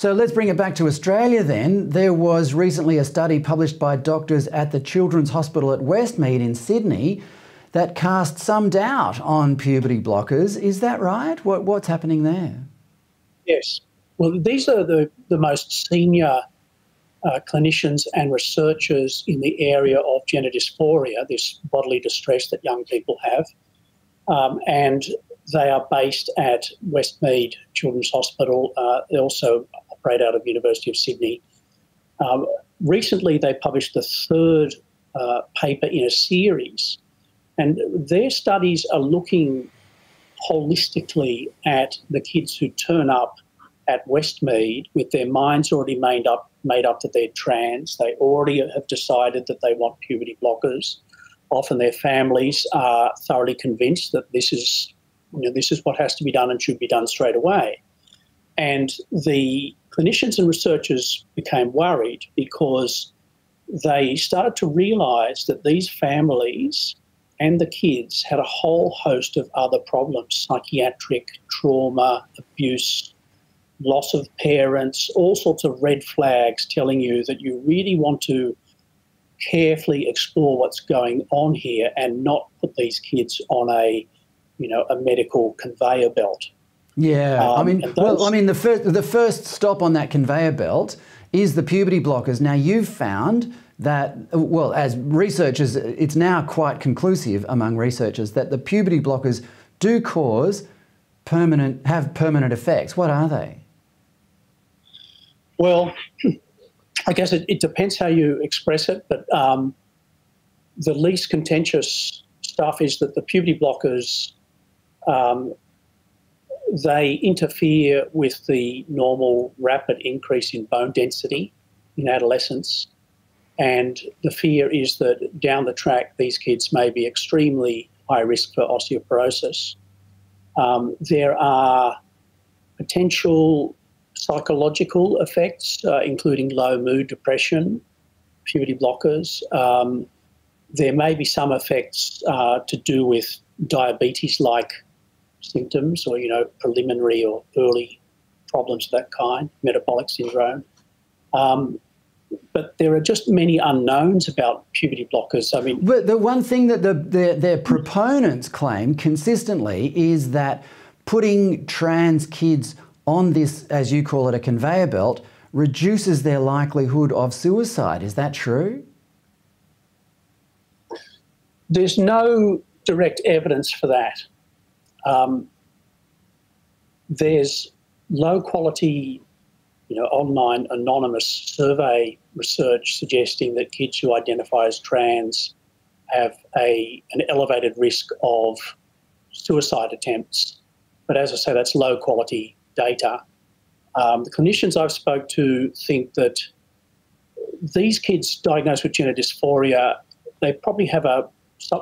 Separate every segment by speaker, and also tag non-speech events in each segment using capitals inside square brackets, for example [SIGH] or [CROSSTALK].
Speaker 1: So let's bring it back to Australia then. There was recently a study published by doctors at the Children's Hospital at Westmead in Sydney that cast some doubt on puberty blockers. Is that right? What, what's happening there?
Speaker 2: Yes. Well, these are the, the most senior uh, clinicians and researchers in the area of gender dysphoria, this bodily distress that young people have. Um, and they are based at Westmead Children's Hospital. Uh, also operate out of University of Sydney. Um, recently, they published the third uh, paper in a series, and their studies are looking holistically at the kids who turn up at Westmead with their minds already made up made up that they're trans. They already have decided that they want puberty blockers. Often their families are thoroughly convinced that this is you know, this is what has to be done and should be done straight away. And the clinicians and researchers became worried because they started to realize that these families and the kids had a whole host of other problems psychiatric, trauma, abuse, loss of parents, all sorts of red flags telling you that you really want to carefully explore what's going on here and not put these kids on a you know a medical conveyor belt
Speaker 1: yeah, um, I mean, those... well, I mean, the first the first stop on that conveyor belt is the puberty blockers. Now you've found that, well, as researchers, it's now quite conclusive among researchers that the puberty blockers do cause permanent have permanent effects. What are they?
Speaker 2: Well, [CLEARS THROAT] I guess it, it depends how you express it, but um, the least contentious stuff is that the puberty blockers um, they interfere with the normal rapid increase in bone density in adolescence. And the fear is that down the track, these kids may be extremely high risk for osteoporosis. Um, there are potential psychological effects, uh, including low mood, depression, puberty blockers. Um, there may be some effects uh, to do with diabetes like symptoms or, you know, preliminary or early problems of that kind, metabolic syndrome. Um, but there are just many unknowns about puberty blockers. I mean,
Speaker 1: but the one thing that the, the, their proponents claim consistently is that putting trans kids on this, as you call it, a conveyor belt, reduces their likelihood of suicide. Is that true?
Speaker 2: There's no direct evidence for that. Um, there's low quality, you know, online anonymous survey research suggesting that kids who identify as trans have a an elevated risk of suicide attempts. But as I say, that's low quality data. Um, the clinicians I've spoke to think that these kids diagnosed with gender dysphoria, they probably have a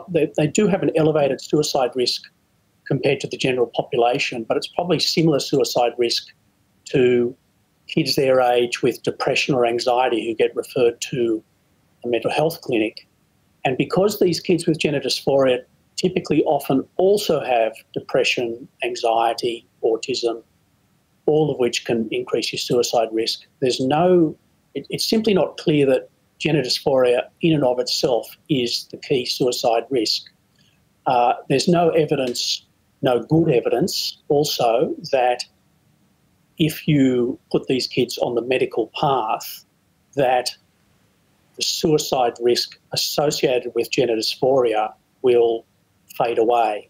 Speaker 2: they, they do have an elevated suicide risk compared to the general population, but it's probably similar suicide risk to kids their age with depression or anxiety who get referred to a mental health clinic. And because these kids with gender dysphoria typically often also have depression, anxiety, autism, all of which can increase your suicide risk, there's no, it, it's simply not clear that gender dysphoria in and of itself is the key suicide risk. Uh, there's no evidence no good evidence also that if you put these kids on the medical path, that the suicide risk associated with gender dysphoria will fade away.